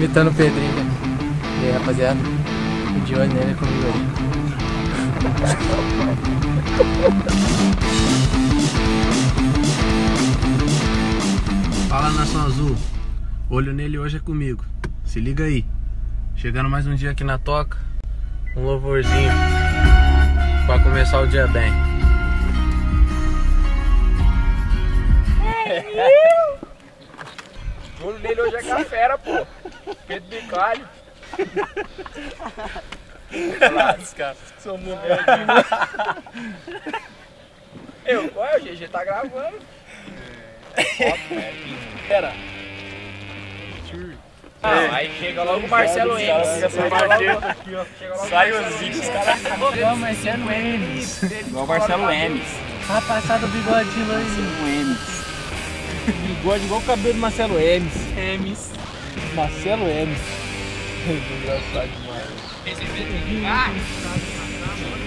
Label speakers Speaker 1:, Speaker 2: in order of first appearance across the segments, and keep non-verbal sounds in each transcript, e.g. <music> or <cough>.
Speaker 1: imitando o Pedrinho. E aí, rapaziada, de olho nele comigo aí.
Speaker 2: Fala Nação Azul, olho nele hoje é comigo. Se liga aí. Chegando mais um dia aqui na toca, um louvorzinho pra começar o dia bem.
Speaker 3: olho nele hoje é com a fera, pô. Pedro Bicalho. Olha os caras. Sou mulher aqui, Eu, qual é? O GG tá gravando. Pera. Ah, aí chega logo o Marcelo Emes.
Speaker 4: Sai os vídeos, cara.
Speaker 1: Igual Marcelo Emes.
Speaker 4: Igual Marcelo Emes.
Speaker 1: Rapaziada, o bigodinho loirinho.
Speaker 4: O Emes.
Speaker 3: Bigode igual o cabelo do Marcelo Emes.
Speaker 1: Emes.
Speaker 3: Marcelo Emes. Engraçado demais.
Speaker 5: Ah!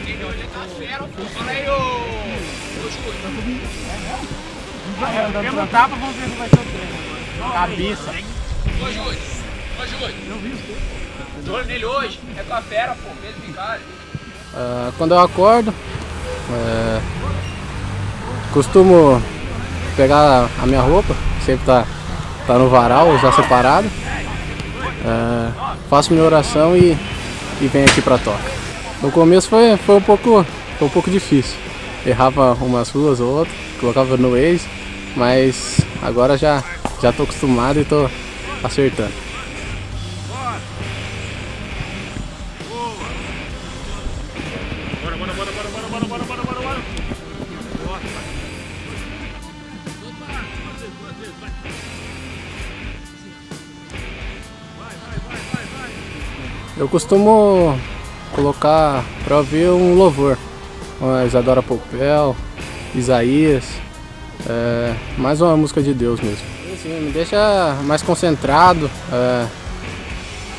Speaker 5: Ele hoje tá fera, pô. Fala aí, ô. Ô, Júlio.
Speaker 3: Perguntar pra vamos ver se vai ser o treino. Cabeça.
Speaker 5: Ô, Júlio. Ô, Júlio. Eu vi os olho nele hoje é com a fera, pô. Pedro Bicalho.
Speaker 2: Ah, quando eu acordo, é, costumo pegar a minha roupa, sempre tá, tá no varal, já separado. É, faço minha oração e, e venho aqui pra toca. No começo foi, foi, um pouco, foi um pouco difícil. Errava umas ruas ou outras, colocava no Waze, mas agora já, já tô acostumado e tô acertando. Eu costumo colocar para ouvir um louvor. Isadora Popel, Isaías, é, mais uma música de Deus mesmo. Assim, me deixa mais concentrado, é,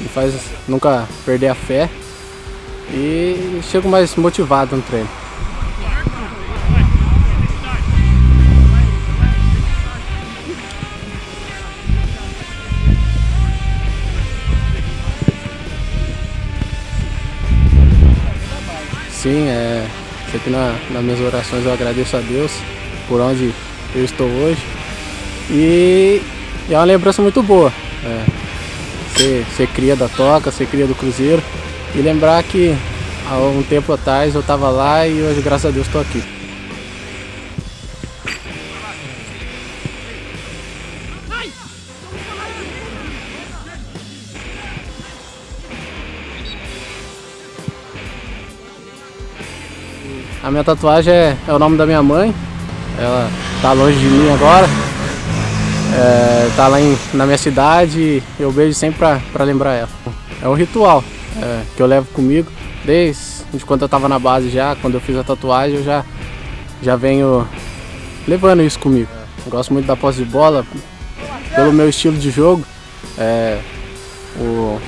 Speaker 2: me faz nunca perder a fé e chego mais motivado no treino. Sim, é, sempre na, nas minhas orações eu agradeço a Deus por onde eu estou hoje. E, e é uma lembrança muito boa. É, ser, ser cria da Toca, ser cria do Cruzeiro. E lembrar que há um tempo atrás eu estava lá e hoje, graças a Deus, estou aqui. A minha tatuagem é, é o nome da minha mãe. Ela tá longe de mim agora. É, tá lá em, na minha cidade. Eu beijo sempre pra lembrar ela. É um ritual é, que eu levo comigo desde quando eu tava na base já. Quando eu fiz a tatuagem, eu já, já venho levando isso comigo. Eu gosto muito da posse de bola, pelo meu estilo de jogo. É, o,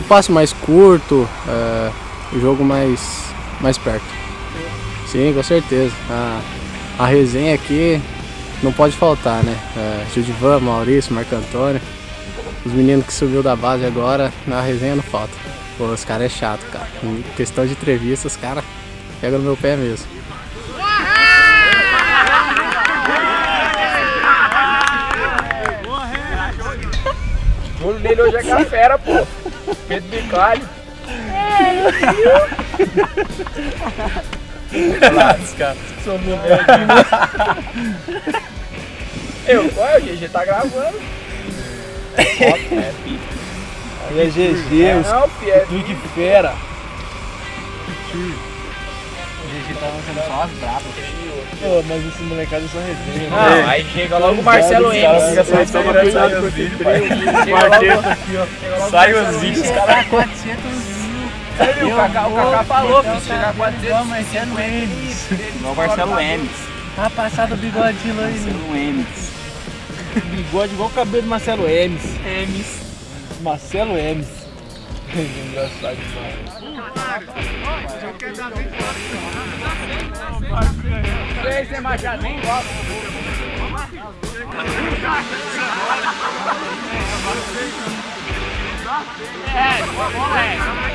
Speaker 2: o passe mais curto, é, o jogo mais, mais perto. Sim, com certeza. A, a resenha aqui não pode faltar, né? É, Judivan, Maurício, Marco Antônio. Os meninos que subiu da base agora, na resenha não falta. Pô, os caras é chato, cara. Em questão de entrevista, os caras pegam no meu pé mesmo.
Speaker 3: olho nele hoje é com a fera, pô. Pedro Bicalho. Olha caras. Sou mulher aqui. Eu, qual é? O GG tá gravando.
Speaker 4: É,
Speaker 3: Aí é GG, é, os é Twig fera.
Speaker 1: O GG tá lançando só as bravas.
Speaker 3: Pô, mas esse molecada são resenha.
Speaker 5: Ah,
Speaker 3: né?
Speaker 5: aí chega logo o Marcelo Emes.
Speaker 3: Fica só esperando os vídeos.
Speaker 4: Sai os vídeos, cara.
Speaker 1: 400
Speaker 5: Sério, o Cacá, o Cacá falou que se chegar a 400.
Speaker 1: Igual Marcelo Emes.
Speaker 4: Igual Marcelo Emes.
Speaker 1: Rapaziada, o bigodinho loirinho.
Speaker 4: Marcelo Emes. <laughs>
Speaker 3: Bigode igual o cabelo do Marcelo Emes.
Speaker 1: Emes.
Speaker 3: Marcelo Emes. <laughs> Engraçado demais.
Speaker 5: Esse é Machado, nem gosta. É, boa bola, é. Calma aí.